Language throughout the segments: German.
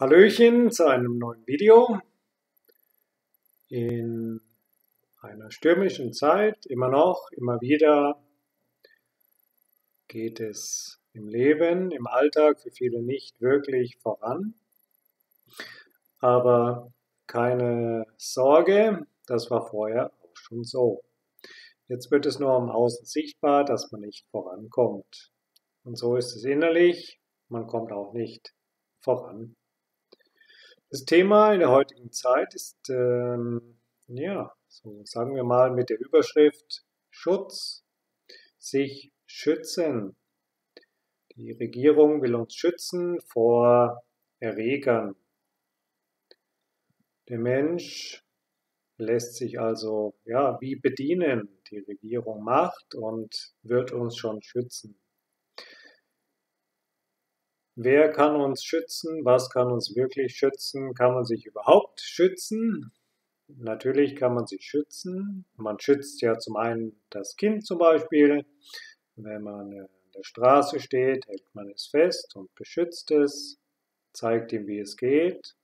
Hallöchen zu einem neuen Video. In einer stürmischen Zeit, immer noch, immer wieder geht es im Leben, im Alltag für viele nicht wirklich voran. Aber keine Sorge, das war vorher auch schon so. Jetzt wird es nur am Außen sichtbar, dass man nicht vorankommt. Und so ist es innerlich, man kommt auch nicht voran. Das Thema in der heutigen Zeit ist, ähm, ja, so sagen wir mal mit der Überschrift Schutz, sich schützen. Die Regierung will uns schützen vor Erregern. Der Mensch lässt sich also, ja, wie bedienen. Die Regierung macht und wird uns schon schützen. Wer kann uns schützen? Was kann uns wirklich schützen? Kann man sich überhaupt schützen? Natürlich kann man sich schützen. Man schützt ja zum einen das Kind zum Beispiel. Wenn man an der Straße steht, hält man es fest und beschützt es, zeigt ihm, wie es geht.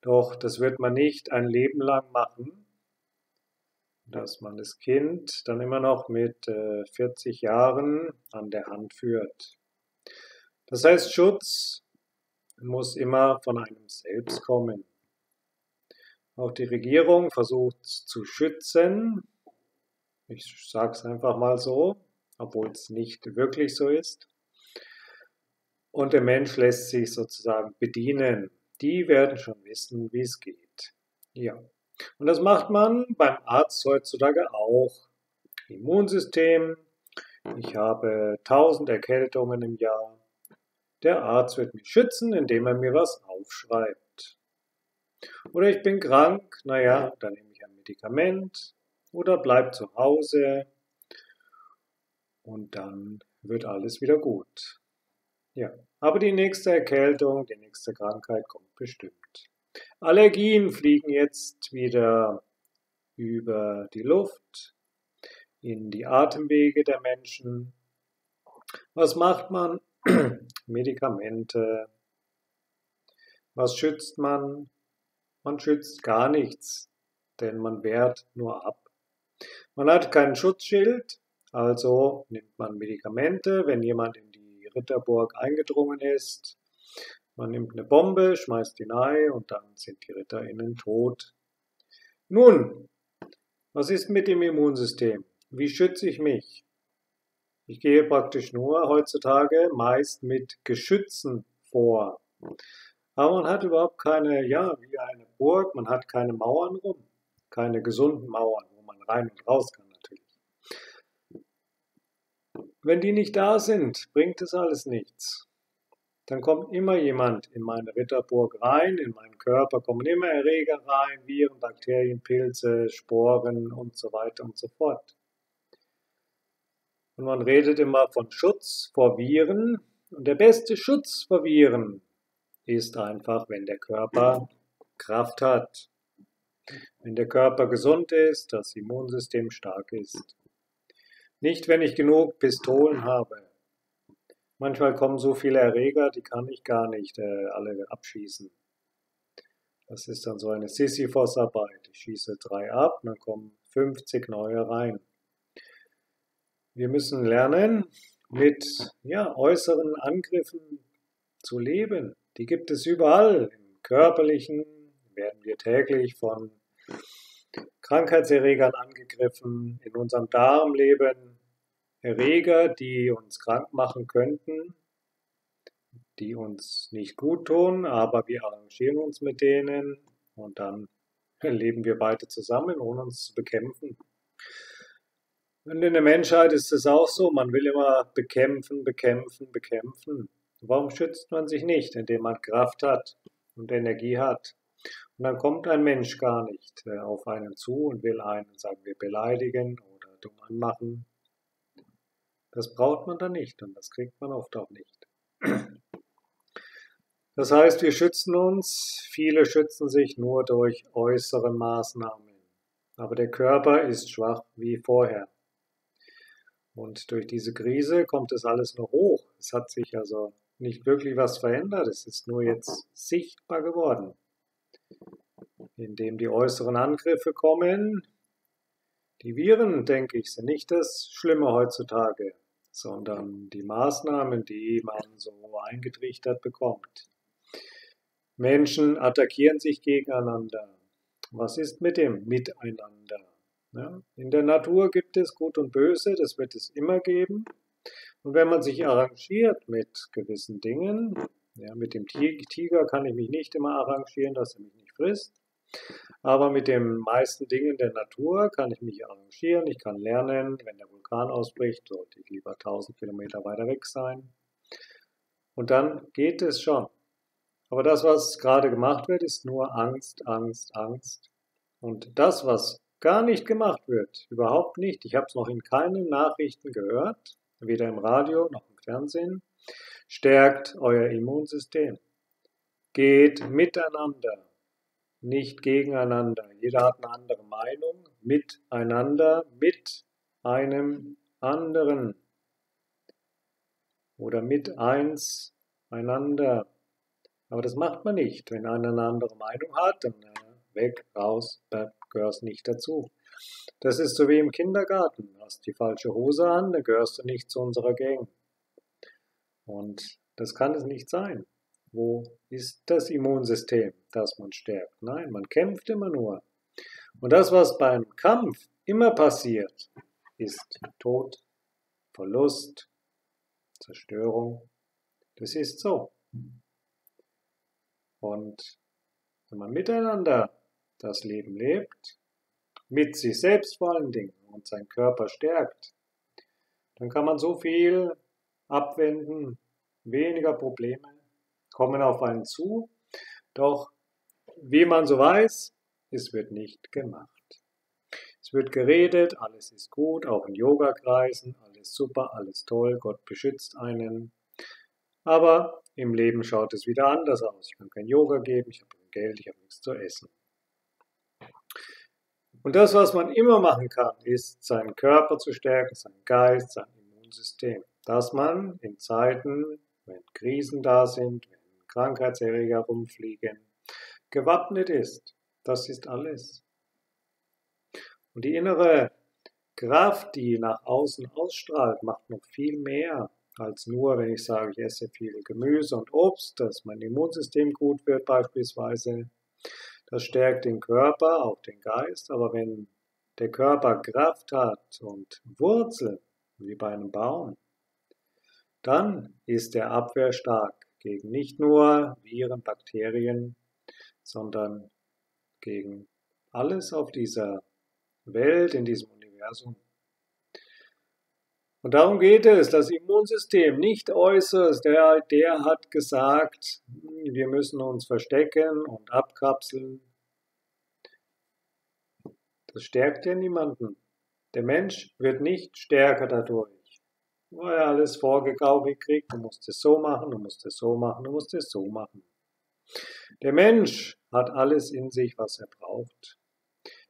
Doch das wird man nicht ein Leben lang machen, dass man das Kind dann immer noch mit 40 äh, Jahren an der Hand führt. Das heißt, Schutz muss immer von einem selbst kommen. Auch die Regierung versucht zu schützen. Ich sage es einfach mal so, obwohl es nicht wirklich so ist. Und der Mensch lässt sich sozusagen bedienen. Die werden schon wissen, wie es geht. Ja. Und das macht man beim Arzt heutzutage auch. Immunsystem. Ich habe tausend Erkältungen im Jahr. Der Arzt wird mich schützen, indem er mir was aufschreibt. Oder ich bin krank, naja, dann nehme ich ein Medikament oder bleib zu Hause und dann wird alles wieder gut. Ja, aber die nächste Erkältung, die nächste Krankheit kommt bestimmt. Allergien fliegen jetzt wieder über die Luft, in die Atemwege der Menschen. Was macht man? Medikamente. Was schützt man? Man schützt gar nichts, denn man wehrt nur ab. Man hat kein Schutzschild, also nimmt man Medikamente, wenn jemand in die Ritterburg eingedrungen ist. Man nimmt eine Bombe, schmeißt ihn ein und dann sind die RitterInnen tot. Nun, was ist mit dem Immunsystem? Wie schütze ich mich? Ich gehe praktisch nur heutzutage meist mit Geschützen vor. Aber man hat überhaupt keine, ja, wie eine Burg, man hat keine Mauern rum. Keine gesunden Mauern, wo man rein und raus kann natürlich. Wenn die nicht da sind, bringt es alles nichts. Dann kommt immer jemand in meine Ritterburg rein, in meinen Körper kommen immer Erreger rein, Viren, Bakterien, Pilze, Sporen und so weiter und so fort. Und man redet immer von Schutz vor Viren. Und der beste Schutz vor Viren ist einfach, wenn der Körper Kraft hat. Wenn der Körper gesund ist, das Immunsystem stark ist. Nicht, wenn ich genug Pistolen habe. Manchmal kommen so viele Erreger, die kann ich gar nicht äh, alle abschießen. Das ist dann so eine Sisyphos-Arbeit. Ich schieße drei ab, dann kommen 50 neue rein. Wir müssen lernen, mit ja, äußeren Angriffen zu leben. Die gibt es überall. Im körperlichen werden wir täglich von Krankheitserregern angegriffen. In unserem Darm leben Erreger, die uns krank machen könnten, die uns nicht gut tun, aber wir arrangieren uns mit denen und dann leben wir weiter zusammen, ohne uns zu bekämpfen. Und in der Menschheit ist es auch so, man will immer bekämpfen, bekämpfen, bekämpfen. Warum schützt man sich nicht, indem man Kraft hat und Energie hat? Und dann kommt ein Mensch gar nicht äh, auf einen zu und will einen, sagen wir, beleidigen oder dumm anmachen. Das braucht man dann nicht und das kriegt man oft auch nicht. Das heißt, wir schützen uns, viele schützen sich nur durch äußere Maßnahmen. Aber der Körper ist schwach wie vorher. Und durch diese Krise kommt es alles nur hoch. Es hat sich also nicht wirklich was verändert. Es ist nur jetzt sichtbar geworden. Indem die äußeren Angriffe kommen, die Viren, denke ich, sind nicht das Schlimme heutzutage, sondern die Maßnahmen, die man so eingetrichtert bekommt. Menschen attackieren sich gegeneinander. Was ist mit dem Miteinander? Ja, in der Natur gibt es Gut und Böse, das wird es immer geben. Und wenn man sich arrangiert mit gewissen Dingen, ja, mit dem Tiger kann ich mich nicht immer arrangieren, dass er mich nicht frisst. Aber mit den meisten Dingen der Natur kann ich mich arrangieren. Ich kann lernen, wenn der Vulkan ausbricht, sollte ich lieber 1000 Kilometer weiter weg sein. Und dann geht es schon. Aber das, was gerade gemacht wird, ist nur Angst, Angst, Angst. Und das, was gar nicht gemacht wird, überhaupt nicht, ich habe es noch in keinen Nachrichten gehört, weder im Radio noch im Fernsehen, stärkt euer Immunsystem. Geht miteinander, nicht gegeneinander. Jeder hat eine andere Meinung, miteinander, mit einem anderen oder mit eins einander. Aber das macht man nicht. Wenn einer eine andere Meinung hat, dann äh, weg, raus, gehörst nicht dazu. Das ist so wie im Kindergarten. Hast die falsche Hose an, dann gehörst du nicht zu unserer Gang. Und das kann es nicht sein. Wo ist das Immunsystem, das man stärkt? Nein, man kämpft immer nur. Und das, was beim Kampf immer passiert, ist Tod, Verlust, Zerstörung. Das ist so. Und wenn man miteinander das Leben lebt, mit sich selbst vor allen Dingen und seinen Körper stärkt, dann kann man so viel abwenden, weniger Probleme kommen auf einen zu. Doch wie man so weiß, es wird nicht gemacht. Es wird geredet, alles ist gut, auch in Yoga-Kreisen, alles super, alles toll, Gott beschützt einen. Aber im Leben schaut es wieder anders aus. Ich kann kein Yoga geben, ich habe kein Geld, ich habe nichts zu essen. Und das, was man immer machen kann, ist, seinen Körper zu stärken, seinen Geist, sein Immunsystem. Dass man in Zeiten, wenn Krisen da sind, wenn Krankheitserreger rumfliegen, gewappnet ist. Das ist alles. Und die innere Kraft, die nach außen ausstrahlt, macht noch viel mehr als nur, wenn ich sage, ich esse viel Gemüse und Obst, dass mein Immunsystem gut wird beispielsweise. Das stärkt den Körper, auch den Geist, aber wenn der Körper Kraft hat und Wurzeln, wie bei einem Baum, dann ist der Abwehr stark gegen nicht nur Viren, Bakterien, sondern gegen alles auf dieser Welt, in diesem Universum. Und darum geht es, das Immunsystem nicht äußerst, der, der hat gesagt, wir müssen uns verstecken und abkapseln. Das stärkt ja niemanden. Der Mensch wird nicht stärker dadurch. Weil er alles vorgegaukelt kriegt, du musst es so machen, du musst es so machen, du musst es so machen. Der Mensch hat alles in sich, was er braucht.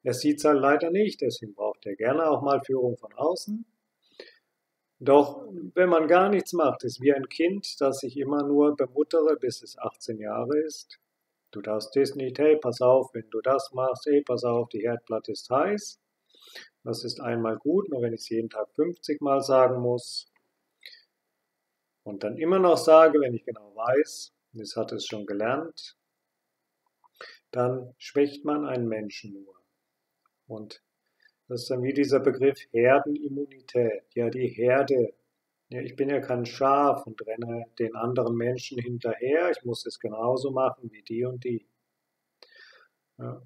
Er sieht es halt leider nicht, deswegen braucht er gerne auch mal Führung von außen. Doch wenn man gar nichts macht, ist wie ein Kind, das sich immer nur bemuttere, bis es 18 Jahre ist. Du darfst das nicht, hey, pass auf, wenn du das machst, hey, pass auf, die Herdplatte ist heiß. Das ist einmal gut, nur wenn ich es jeden Tag 50 Mal sagen muss. Und dann immer noch sage, wenn ich genau weiß, das hat es schon gelernt, dann schwächt man einen Menschen nur. Und das ist dann wie dieser Begriff Herdenimmunität. Ja, die Herde. Ja, ich bin ja kein Schaf und renne den anderen Menschen hinterher. Ich muss es genauso machen wie die und die. Ja.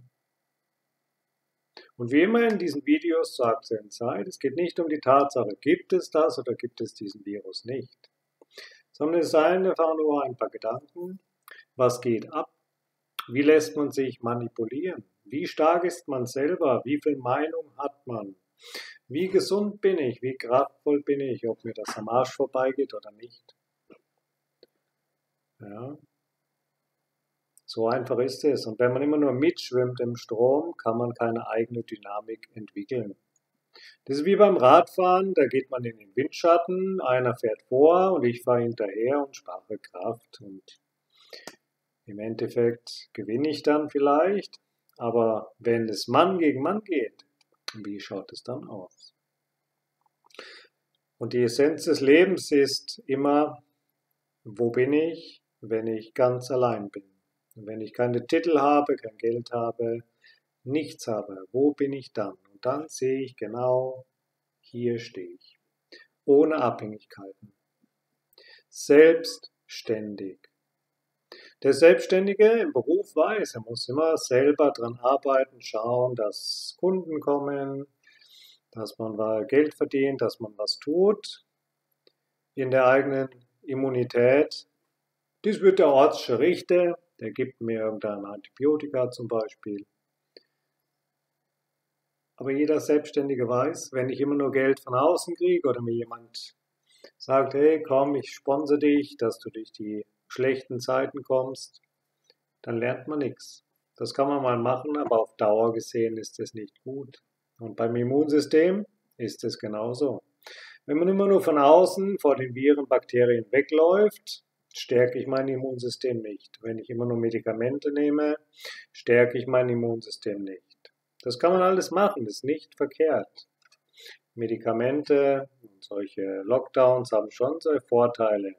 Und wie immer in diesen Videos zur Zeit, es geht nicht um die Tatsache, gibt es das oder gibt es diesen Virus nicht, sondern es seien einfach nur ein paar Gedanken. Was geht ab? Wie lässt man sich manipulieren? Wie stark ist man selber? Wie viel Meinung hat man? Wie gesund bin ich? Wie kraftvoll bin ich? Ob mir das am Arsch vorbeigeht oder nicht? Ja. So einfach ist es. Und wenn man immer nur mitschwimmt im Strom, kann man keine eigene Dynamik entwickeln. Das ist wie beim Radfahren, da geht man in den Windschatten, einer fährt vor und ich fahre hinterher und spare Kraft und im Endeffekt gewinne ich dann vielleicht, aber wenn es Mann gegen Mann geht, wie schaut es dann aus? Und die Essenz des Lebens ist immer, wo bin ich, wenn ich ganz allein bin? wenn ich keine Titel habe, kein Geld habe, nichts habe, wo bin ich dann? Und dann sehe ich genau, hier stehe ich. Ohne Abhängigkeiten. Selbstständig. Der Selbstständige im Beruf weiß, er muss immer selber dran arbeiten, schauen, dass Kunden kommen, dass man Geld verdient, dass man was tut. In der eigenen Immunität. Dies wird der Ortsche Richter, der gibt mir irgendein Antibiotika zum Beispiel. Aber jeder Selbstständige weiß, wenn ich immer nur Geld von außen kriege oder mir jemand sagt, hey, komm, ich sponsere dich, dass du durch die schlechten Zeiten kommst, dann lernt man nichts. Das kann man mal machen, aber auf Dauer gesehen ist es nicht gut. Und beim Immunsystem ist es genauso. Wenn man immer nur von außen vor den Viren, Bakterien wegläuft, stärke ich mein Immunsystem nicht. Wenn ich immer nur Medikamente nehme, stärke ich mein Immunsystem nicht. Das kann man alles machen, ist nicht verkehrt. Medikamente und solche Lockdowns haben schon solche Vorteile.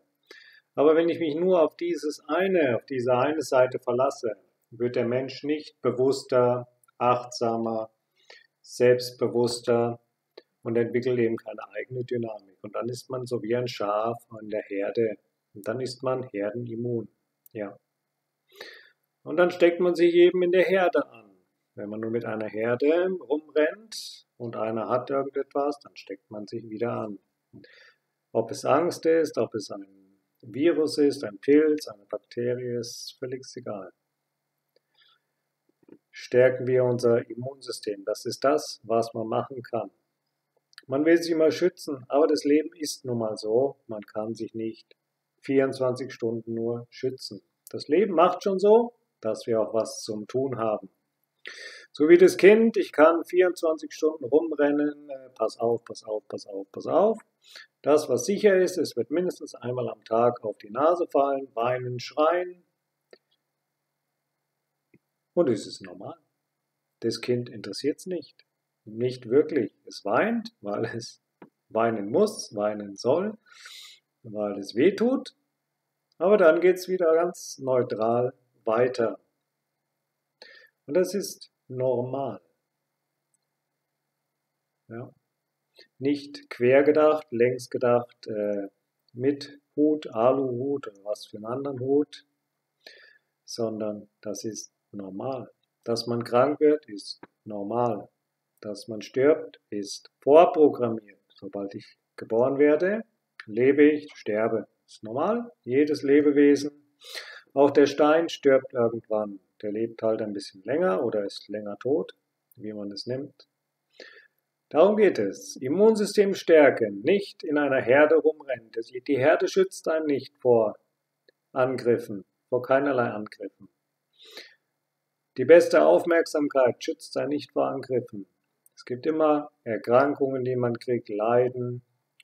Aber wenn ich mich nur auf dieses eine, auf diese eine Seite verlasse, wird der Mensch nicht bewusster, achtsamer, selbstbewusster und entwickelt eben keine eigene Dynamik. Und dann ist man so wie ein Schaf an der Herde. Und dann ist man herdenimmun. Ja. Und dann steckt man sich eben in der Herde an. Wenn man nur mit einer Herde rumrennt und einer hat irgendetwas, dann steckt man sich wieder an. Ob es Angst ist, ob es ein Virus ist, ein Pilz, eine Bakterie, ist völlig egal. Stärken wir unser Immunsystem. Das ist das, was man machen kann. Man will sich immer schützen, aber das Leben ist nun mal so, man kann sich nicht 24 Stunden nur schützen. Das Leben macht schon so, dass wir auch was zum Tun haben. So wie das Kind, ich kann 24 Stunden rumrennen, äh, pass auf, pass auf, pass auf, pass auf. Das, was sicher ist, es wird mindestens einmal am Tag auf die Nase fallen, weinen, schreien. Und es ist normal. Das Kind interessiert es nicht. Nicht wirklich. Es weint, weil es weinen muss, weinen soll, weil es weh tut. Aber dann geht es wieder ganz neutral weiter. Und das ist normal. Ja. Nicht quer gedacht, längs gedacht, äh, mit Hut, Aluhut oder was für einen anderen Hut, sondern das ist normal. Dass man krank wird, ist normal. Dass man stirbt, ist vorprogrammiert. Sobald ich geboren werde, lebe ich, sterbe. Ist normal. Jedes Lebewesen. Auch der Stein stirbt irgendwann. Der lebt halt ein bisschen länger oder ist länger tot, wie man es nimmt. Darum geht es. Immunsystem stärken, nicht in einer Herde rumrennen. Die Herde schützt einen nicht vor Angriffen, vor keinerlei Angriffen. Die beste Aufmerksamkeit schützt einen nicht vor Angriffen. Es gibt immer Erkrankungen, die man kriegt, Leiden.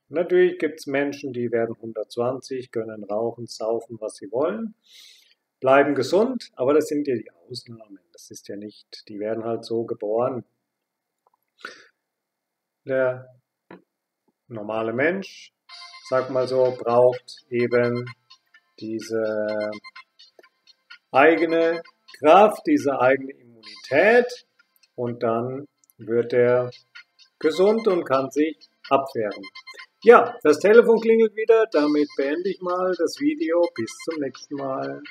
Natürlich gibt es Menschen, die werden 120, können rauchen, saufen, was sie wollen, bleiben gesund, aber das sind ja die Ausnahmen. Das ist ja nicht, die werden halt so geboren. Der normale Mensch, sag mal so, braucht eben diese eigene Kraft, diese eigene Immunität und dann wird er gesund und kann sich abwehren. Ja, das Telefon klingelt wieder, damit beende ich mal das Video. Bis zum nächsten Mal.